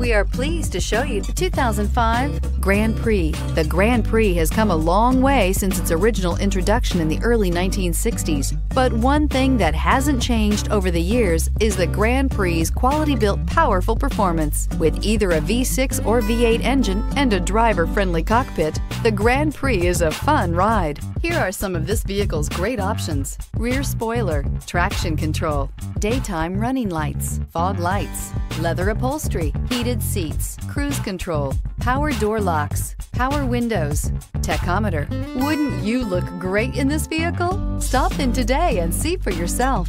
We are pleased to show you the 2005 Grand Prix. The Grand Prix has come a long way since its original introduction in the early 1960s. But one thing that hasn't changed over the years is the Grand Prix's quality built, powerful performance. With either a V6 or V8 engine and a driver friendly cockpit, the Grand Prix is a fun ride. Here are some of this vehicle's great options rear spoiler, traction control, daytime running lights, fog lights, leather upholstery, heated seats, cruise control, power door locks, power windows, tachometer. Wouldn't you look great in this vehicle? Stop in today and see for yourself.